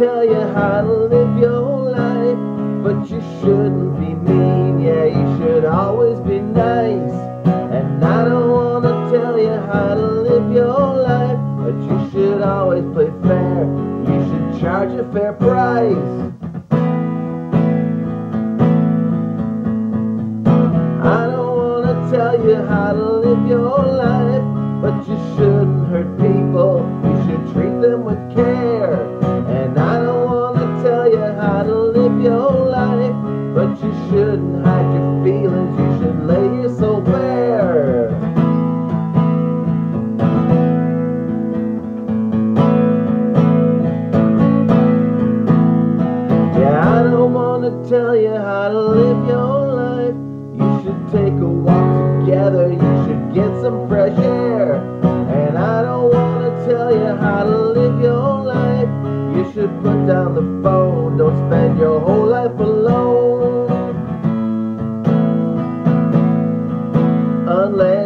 tell you how to live your life, but you shouldn't be mean. Yeah, you should always be nice. And I don't wanna tell you how to live your life, but you should always play fair. You should charge a fair price. I don't wanna tell you how to live your but you shouldn't hide your feelings. You should lay your soul bare. Yeah, I don't wanna tell you how to live your life. You should take a walk together. You should get some fresh air. And I don't wanna tell you how to live your life. You should put down the phone. Don't spend your whole life alone. unless